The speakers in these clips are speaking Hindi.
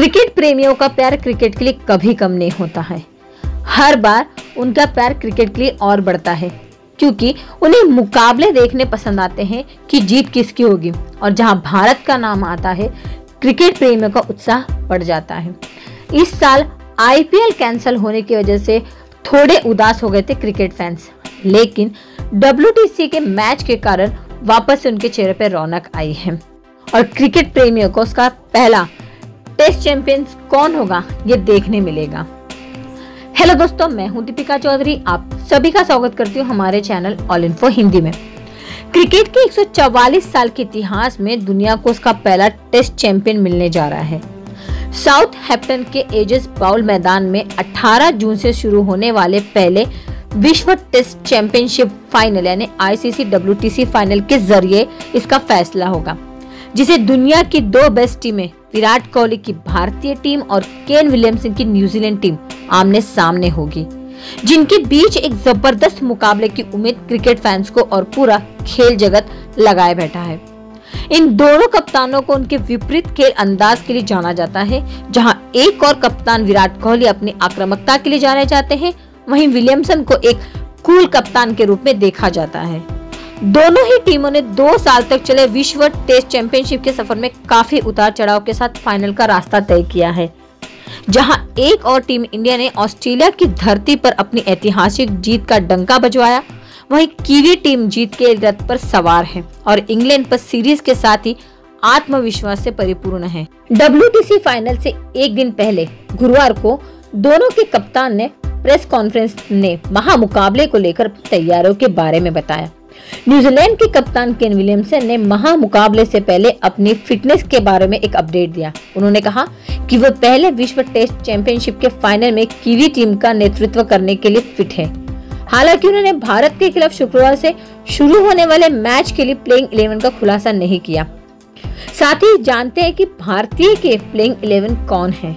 क्रिकेट प्रेमियों का प्यार क्रिकेट के लिए कभी कम नहीं होता है। हर बार उनका प्यार क्रिकेट के लिए और बढ़ता है, क्योंकि उन्हें मुकाबले देखने पसंद आते हैं कि जीत किसकी होगी। और जहाँ भारत का नाम आता है, क्रिकेट प्रेमियों का उत्साह बढ़ जाता है। इस साल आईपीएल कैंसिल होने की वजह से थोड़े उदास हो गए थे क्रिकेट फैंस, लेकिन डब्ल्यू के मैच के कारण वापस उनके चेहरे पर रौनक आई है। और क्रिकेट प्रेमियों को उसका पहला टेस्ट चैंपियन कौन होगा, ये देखने मिलेगा। हेलो दोस्तों, मैं हूँ दीपिका चौधरी, आप सभी का स्वागत करती हूँ हमारे चैनल ऑल इन्फो हिंदी में। क्रिकेट के 144 साल के इतिहास में दुनिया को उसका पहला टेस्ट चैंपियन मिलने जा रहा है। साउथ हैप्टन के एजेस बाउल मैदान में 18 जून से शुरू होने वाले पहले विश्व टेस्ट चैंपियनशिप फाइनल, यानी आईसीसी डब्ल्यूटीसी फाइनल के ज़रिए इसका फैसला होगा, जिसे दुनिया की दो बेस्ट टीमें विराट कोहली की भारतीय टीम और केन विलियमसन की न्यूजीलैंड टीम आमने सामने होगी। जिनके बीच एक ज़बरदस्त मुकाबले की उम्मीद क्रिकेट फैंस को और पूरा खेल जगत लगाए बैठा है। इन दोनों कप्तानों को उनके विपरीत खेल अंदाज के लिए जाना जाता है, जहाँ एक और कप्तान विराट कोहली अपनी आक्रामकता के लिए जाने जाते हैं। वहीं विलियमसन को एक कूल कप्तान के रूप में देखा जाता है। दोनों ही टीमों ने दो साल तक चले विश्व टेस्ट चैंपियनशिप के सफ़र में काफ़ी उतार चढ़ाव के साथ फाइनल का रास्ता तय किया है। जहाँ एक और टीम इंडिया ने ऑस्ट्रेलिया की धरती पर अपनी ऐतिहासिक जीत का डंका बजवाया, वहीं कीवी टीम जीत के रथ पर सवार है और इंग्लैंड पर सीरीज़ के साथ ही आत्मविश्वास से परिपूर्ण है। डब्ल्यू फाइनल से एक दिन पहले गुरुवार को दोनों के कप्तान ने प्रेस कॉन्फ्रेंस ने महामुकाबले को लेकर तैयारियों के बारे में बताया। न्यूजीलैंड के कप्तान केन विलियमसन ने महा मुकाबले से पहले अपनी फिटनेस के बारे में एक अपडेट दिया। उन्होंने कहा कि वो पहले विश्व टेस्ट चैंपियनशिप के फाइनल में कीवी टीम का नेतृत्व करने के लिए फिट है। हालाँकि उन्होंने भारत के खिलाफ शुक्रवार से शुरू होने वाले मैच के लिए प्लेइंग इलेवन का खुलासा नहीं किया। साथ ही जानते हैं कि भारतीय के प्लेइंग इलेवन कौन है।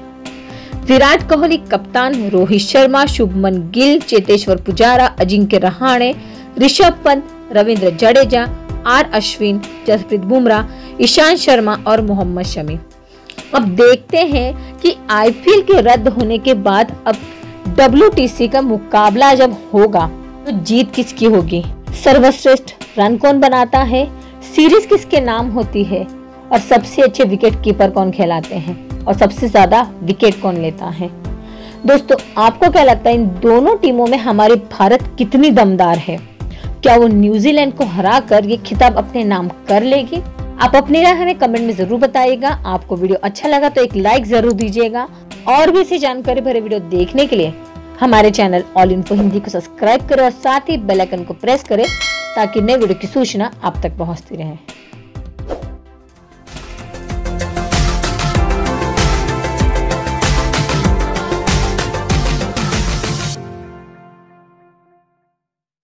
विराट कोहली कप्तान, रोहित शर्मा, शुभमन गिल, चेतेश्वर पुजारा, अजिंक्य रहाणे, ऋषभ पंत रविंद्र जडेजा, आर अश्विन, जसप्रीत बुमराह, ईशांत शर्मा और मोहम्मद शमी। अब देखते हैं कि आईपीएल के रद्द होने के बाद अब डब्ल्यूटीसी का मुकाबला जब होगा तो जीत किसकी होगी? सर्वश्रेष्ठ रन कौन बनाता है? सीरीज़ किसके नाम होती है? और सबसे अच्छे विकेट कीपर कौन कहलाते हैं? और सबसे ज़्यादा विकेट कौन लेता है? दोस्तों, आपको क्या लगता है इन दोनों टीमों में हमारी भारत कितनी दमदार है? क्या वो न्यूजीलैंड को हरा कर ये खिताब अपने नाम कर लेगी? आप अपनी राय हमें कमेंट में ज़रूर बताइएगा। आपको वीडियो अच्छा लगा तो एक लाइक ज़रूर दीजिएगा। और भी ऐसी जानकारी भरे वीडियो देखने के लिए हमारे चैनल ऑल इन हिंदी को सब्सक्राइब करें और साथ ही बेल आइकन को प्रेस करें ताकि नए वीडियो की सूचना आप तक पहुँचती रहे।